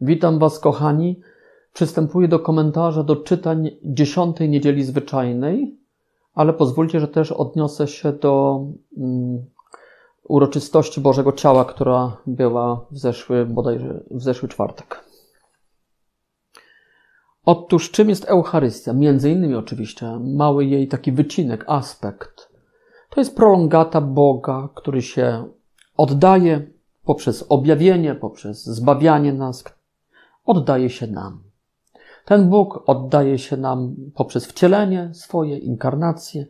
Witam Was, kochani. Przystępuję do komentarza do czytań dziesiątej niedzieli zwyczajnej, ale pozwólcie, że też odniosę się do um, uroczystości Bożego Ciała, która była w zeszły, bodajże w zeszły czwartek. Otóż czym jest Eucharystia? Między innymi oczywiście mały jej taki wycinek, aspekt. To jest prolongata Boga, który się oddaje poprzez objawienie, poprzez zbawianie nas, oddaje się nam. Ten Bóg oddaje się nam poprzez wcielenie swoje, inkarnację,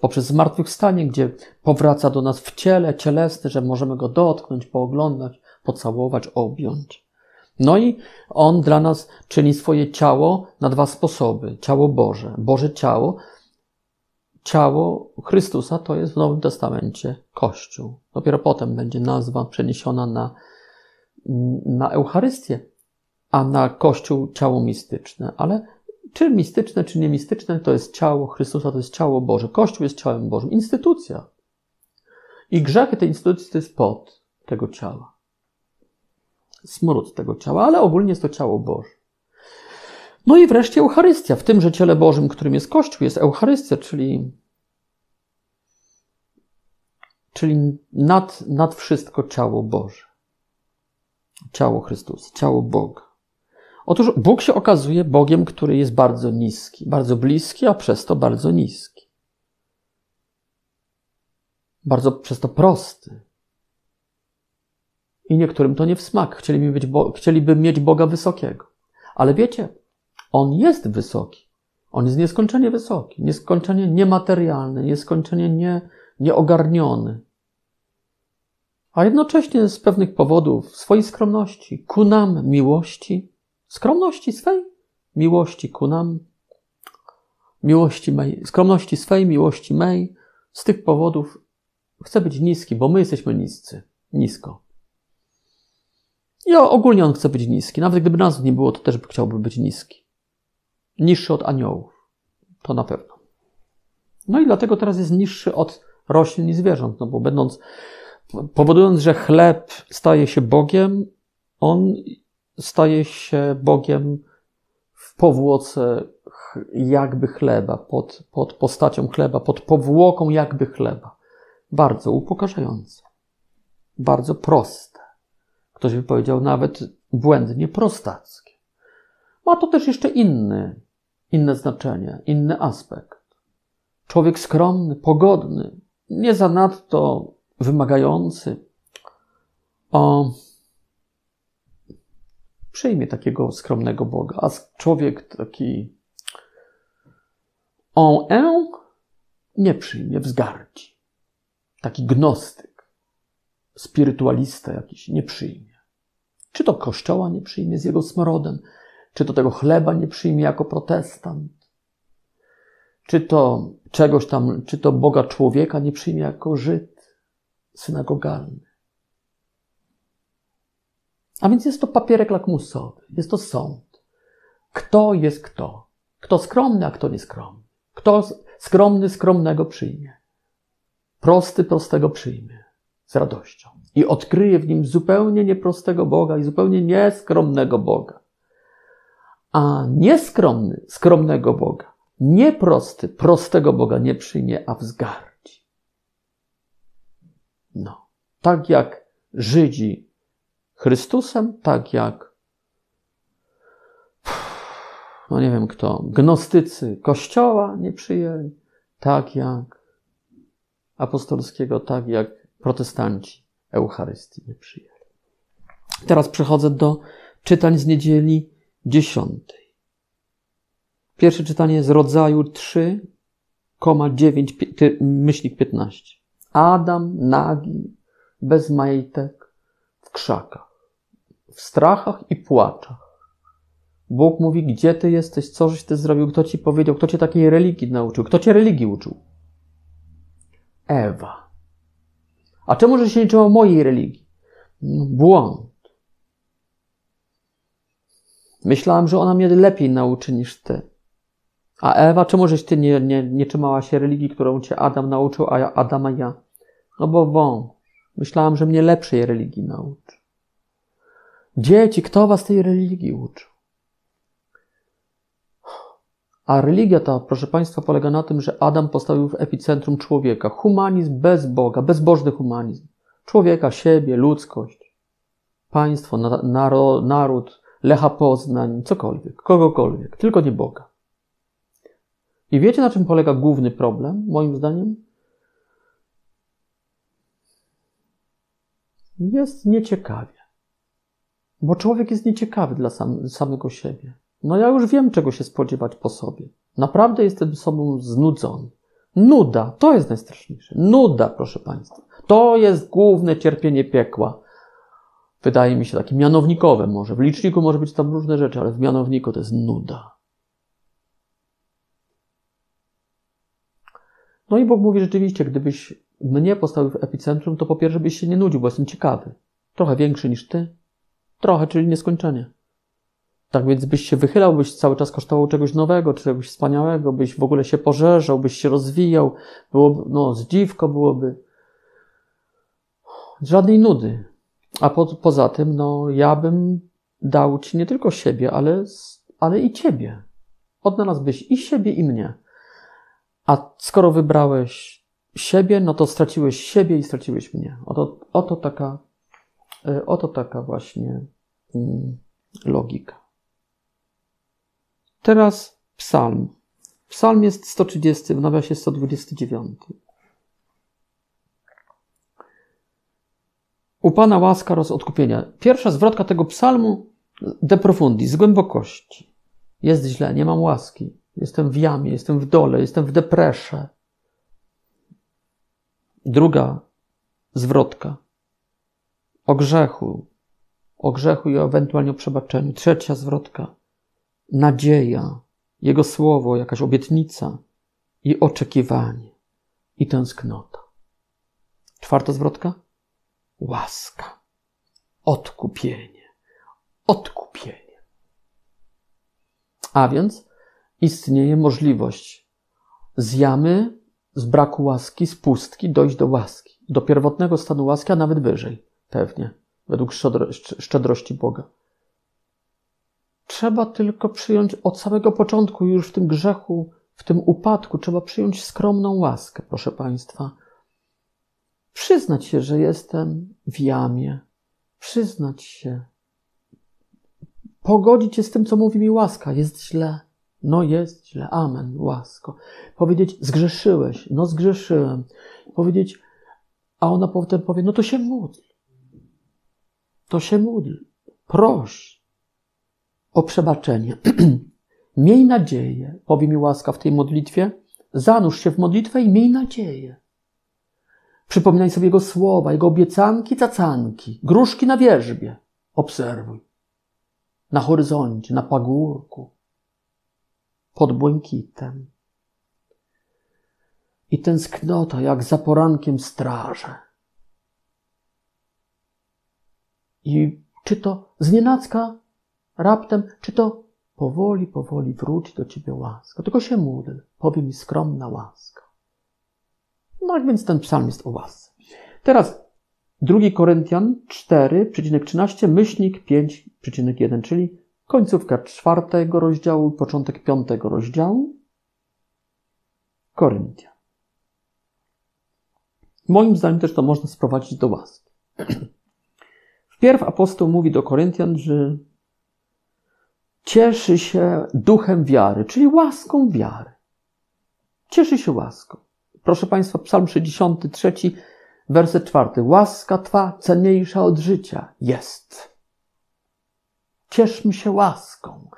poprzez zmartwychwstanie, gdzie powraca do nas w ciele cielesny, że możemy go dotknąć, pooglądać, pocałować, objąć. No i On dla nas czyni swoje ciało na dwa sposoby. Ciało Boże, Boże ciało, ciało Chrystusa to jest w Nowym Testamencie Kościół. Dopiero potem będzie nazwa przeniesiona na, na Eucharystię, a na Kościół ciało mistyczne. Ale czy mistyczne, czy niemistyczne, to jest ciało Chrystusa, to jest ciało Boże. Kościół jest ciałem Bożym, instytucja. I grzechy tej instytucji to jest pod tego ciała. Smród tego ciała, ale ogólnie jest to ciało Boże. No i wreszcie Eucharystia. W tymże ciele Bożym, którym jest Kościół, jest Eucharystia, czyli, czyli nad, nad wszystko ciało Boże. Ciało Chrystusa, ciało Boga. Otóż Bóg się okazuje Bogiem, który jest bardzo niski, bardzo bliski, a przez to bardzo niski. Bardzo przez to prosty. I niektórym to nie w smak. Chcieliby, być, chcieliby mieć Boga wysokiego. Ale wiecie, on jest wysoki. On jest nieskończenie wysoki, nieskończenie niematerialny, nieskończenie nie, nieogarniony. A jednocześnie z pewnych powodów swojej skromności, ku nam miłości, skromności swej miłości ku nam, miłości mej, skromności swej miłości mej, z tych powodów chce być niski, bo my jesteśmy niscy, nisko. I ogólnie on chce być niski. Nawet gdyby nas nie było, to też chciałby być niski niższy od aniołów. To na pewno. No i dlatego teraz jest niższy od roślin i zwierząt, no bo będąc, powodując, że chleb staje się Bogiem, on staje się Bogiem w powłoce jakby chleba, pod, pod postacią chleba, pod powłoką jakby chleba. Bardzo upokarzające. Bardzo proste. Ktoś by powiedział nawet błędnie prostackie. Ma to też jeszcze inny inne znaczenie, inny aspekt. Człowiek skromny, pogodny, nie zanadto wymagający, o, przyjmie takiego skromnego Boga, a człowiek taki on en nie przyjmie, wzgardzi. Taki gnostyk, spirytualista jakiś nie przyjmie. Czy to kościoła nie przyjmie z jego smrodem, czy to tego chleba nie przyjmie jako protestant? Czy to czegoś tam, czy to Boga człowieka nie przyjmie jako Żyd synagogalny? A więc jest to papierek lakmusowy, jest to sąd. Kto jest kto? Kto skromny, a kto nieskromny? Kto skromny, skromnego przyjmie? Prosty, prostego przyjmie z radością i odkryje w nim zupełnie nieprostego Boga i zupełnie nieskromnego Boga a nieskromny skromnego Boga, nieprosty prostego Boga nie przyjmie, a wzgardzi. No, tak jak Żydzi Chrystusem, tak jak no nie wiem kto, gnostycy Kościoła nie przyjęli, tak jak apostolskiego, tak jak protestanci Eucharystii nie przyjęli. Teraz przechodzę do czytań z niedzieli dziesiątej. Pierwsze czytanie z rodzaju 3,9 myślnik 15. Adam nagi, bez majtek, w krzakach, w strachach i płaczach. Bóg mówi, gdzie ty jesteś, co żeś ty zrobił, kto ci powiedział, kto cię takiej religii nauczył, kto cię religii uczył? Ewa. A czemu, że się nie trzymał mojej religii? No, błąd. Myślałam, że ona mnie lepiej nauczy niż ty. A Ewa, czemu żeś ty nie, nie, nie trzymała się religii, którą cię Adam nauczył, a Adama ja? No bo wąż. Myślałam, że mnie lepszej religii nauczy. Dzieci, kto was tej religii uczył? A religia ta, proszę Państwa, polega na tym, że Adam postawił w epicentrum człowieka. Humanizm bez Boga, bezbożny humanizm. Człowieka, siebie, ludzkość, państwo, naro, naród, Lecha Poznań, cokolwiek, kogokolwiek, tylko nie Boga. I wiecie, na czym polega główny problem, moim zdaniem? Jest nieciekawie. Bo człowiek jest nieciekawy dla sam, samego siebie. No ja już wiem, czego się spodziewać po sobie. Naprawdę jestem sobą znudzony. Nuda, to jest najstraszniejsze. Nuda, proszę Państwa. To jest główne cierpienie piekła. Wydaje mi się takie mianownikowe może. W liczniku może być tam różne rzeczy, ale w mianowniku to jest nuda. No i Bóg mówi rzeczywiście, gdybyś mnie postawił w epicentrum, to po pierwsze byś się nie nudził, bo jestem ciekawy. Trochę większy niż ty. Trochę, czyli nieskończenie. Tak więc byś się wychylał, byś cały czas kosztował czegoś nowego, czegoś wspaniałego, byś w ogóle się pożerzał, byś się rozwijał, byłoby, no, zdziwko byłoby. Żadnej nudy. A po, poza tym, no, ja bym dał ci nie tylko siebie, ale, ale i ciebie. Odnalazłbyś i siebie, i mnie. A skoro wybrałeś siebie, no to straciłeś siebie i straciłeś mnie. Oto, oto taka, e, oto taka właśnie mm, logika. Teraz psalm. Psalm jest 130, w nawiasie 129. U Pana łaska roz odkupienia. Pierwsza zwrotka tego psalmu de profundis, z głębokości. Jest źle, nie mam łaski. Jestem w jamie, jestem w dole, jestem w depresze. Druga zwrotka. O grzechu. O grzechu i ewentualnie o przebaczeniu. Trzecia zwrotka nadzieja, Jego słowo, jakaś obietnica i oczekiwanie i tęsknota. Czwarta zwrotka? Łaska, odkupienie, odkupienie. A więc istnieje możliwość z jamy, z braku łaski, z pustki dojść do łaski, do pierwotnego stanu łaski, a nawet wyżej, pewnie, według szczodrości Boga. Trzeba tylko przyjąć od samego początku, już w tym grzechu, w tym upadku, trzeba przyjąć skromną łaskę, proszę Państwa. Przyznać się, że jestem w jamie, przyznać się, pogodzić się z tym, co mówi mi łaska. Jest źle. No jest źle. Amen, łasko. Powiedzieć, zgrzeszyłeś. No zgrzeszyłem. Powiedzieć, a ona potem powie, no to się módl. To się módl. Proś o przebaczenie. miej nadzieję, powie mi łaska w tej modlitwie, zanurz się w modlitwę i miej nadzieję. Przypominaj sobie Jego słowa, Jego obiecanki, cacanki, gruszki na wierzbie. Obserwuj. Na horyzoncie, na pagórku, pod błękitem. I tęsknota jak za porankiem straże. I czy to znienacka raptem, czy to powoli, powoli wróci do ciebie łaska. Tylko się módl, powie mi skromna łaska. No tak więc ten psalm jest o łasce. Teraz 2 Koryntian 4,13, myślnik 5,1, czyli końcówka czwartego rozdziału, początek piątego rozdziału. Koryntian. Moim zdaniem też to można sprowadzić do łaski. Wpierw apostoł mówi do Koryntian, że cieszy się duchem wiary, czyli łaską wiary. Cieszy się łaską. Proszę Państwa, Psalm 63, werset 4. Łaska Twa cenniejsza od życia jest. Cieszmy się łaską.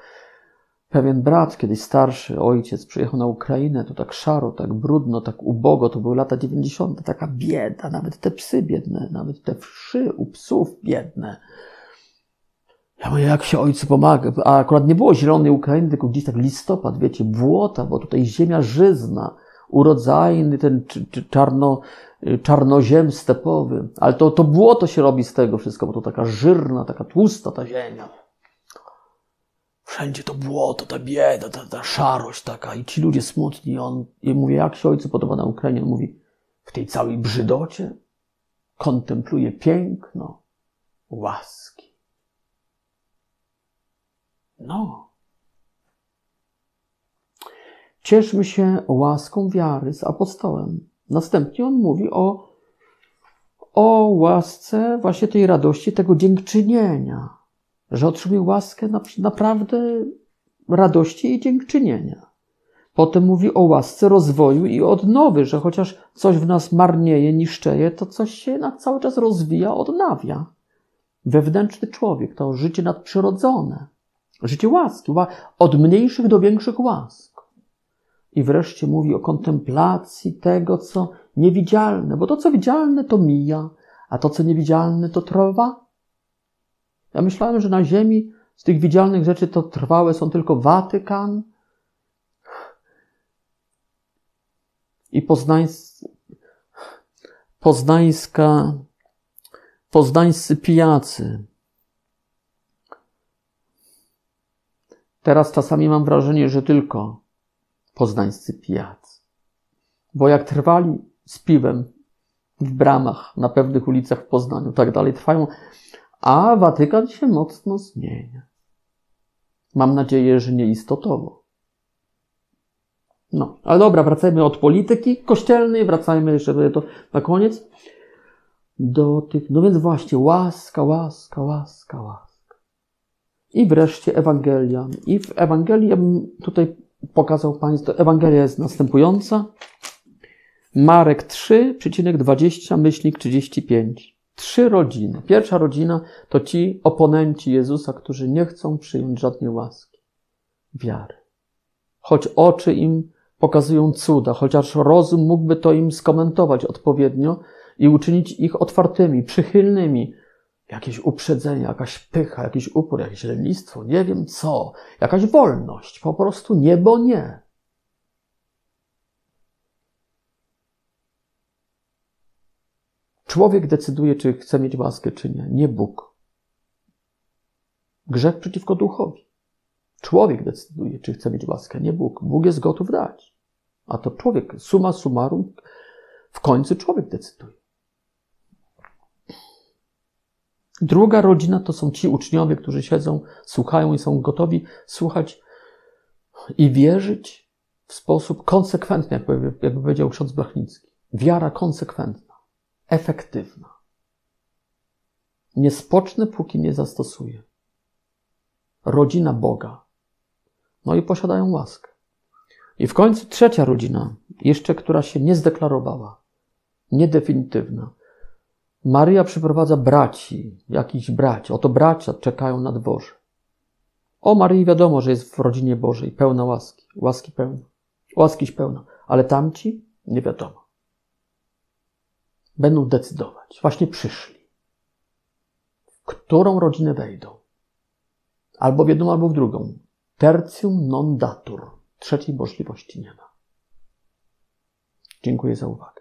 Pewien brat, kiedyś starszy ojciec, przyjechał na Ukrainę, to tak szaro, tak brudno, tak ubogo, to były lata 90., taka bieda, nawet te psy biedne, nawet te wszy u psów biedne. Ja mówię, jak się ojcu pomaga? A akurat nie było zielonej Ukrainy, tylko gdzieś tak listopad, wiecie, błota, bo tutaj ziemia żyzna, urodzajny, ten czarno, czarnoziem stepowy. Ale to, to błoto się robi z tego wszystko, bo to taka żyrna, taka tłusta ta ziemia. Wszędzie to błoto, ta bieda, ta, ta szarość taka i ci ludzie smutni. On, I mówię, jak się ojcu podoba na Ukrainie? On mówi, w tej całej brzydocie kontempluje piękno łaski No. Cieszmy się łaską wiary z apostołem. Następnie on mówi o, o łasce właśnie tej radości, tego dziękczynienia, że otrzymuje łaskę naprawdę radości i dziękczynienia. Potem mówi o łasce rozwoju i odnowy, że chociaż coś w nas marnieje, niszczeje, to coś się cały czas rozwija, odnawia. Wewnętrzny człowiek to życie nadprzyrodzone, życie łaski, od mniejszych do większych łask. I wreszcie mówi o kontemplacji tego, co niewidzialne, bo to, co widzialne, to mija, a to, co niewidzialne, to trwa. Ja myślałem, że na Ziemi z tych widzialnych rzeczy to trwałe są tylko Watykan i poznańs... poznańska, poznańscy pijacy. Teraz czasami mam wrażenie, że tylko poznańscy pijacy. Bo jak trwali z piwem w bramach, na pewnych ulicach w Poznaniu, tak dalej trwają, a Watykan się mocno zmienia. Mam nadzieję, że nie istotowo. No, ale dobra, wracajmy od polityki kościelnej, wracajmy jeszcze do, na koniec do tych, no więc właśnie, łaska, łaska, łaska, łaska. I wreszcie Ewangelia. I w Ewangelii, ja bym tutaj pokazał Państwu, Ewangelia jest następująca. Marek 3,20, myślnik 35. Trzy rodziny. Pierwsza rodzina to ci oponenci Jezusa, którzy nie chcą przyjąć żadnej łaski, wiary. Choć oczy im pokazują cuda, chociaż rozum mógłby to im skomentować odpowiednio i uczynić ich otwartymi, przychylnymi. Jakieś uprzedzenie, jakaś pycha, jakiś upór, jakieś lenistwo, nie wiem co, jakaś wolność, po prostu nie, bo nie. Człowiek decyduje, czy chce mieć łaskę, czy nie, nie Bóg. Grzech przeciwko duchowi. Człowiek decyduje, czy chce mieć łaskę, nie Bóg. Bóg jest gotów dać. A to człowiek, suma summarum, w końcu człowiek decyduje. Druga rodzina to są ci uczniowie, którzy siedzą, słuchają i są gotowi słuchać i wierzyć w sposób konsekwentny, jakby, jakby powiedział ksiądz Blachnicki. Wiara konsekwentna, efektywna. Nie spocznę, póki nie zastosuję. Rodzina Boga. No i posiadają łaskę. I w końcu trzecia rodzina, jeszcze która się nie zdeklarowała, niedefinitywna. Maryja przyprowadza braci, jakiś braci. Oto bracia czekają na dworze. O Maryi wiadomo, że jest w rodzinie Bożej, pełna łaski, łaski pełna, łaskiś pełna, ale tamci nie wiadomo. Będą decydować. Właśnie przyszli. W którą rodzinę wejdą? Albo w jedną, albo w drugą. Tertium non datur. Trzeciej możliwości nie ma. Dziękuję za uwagę.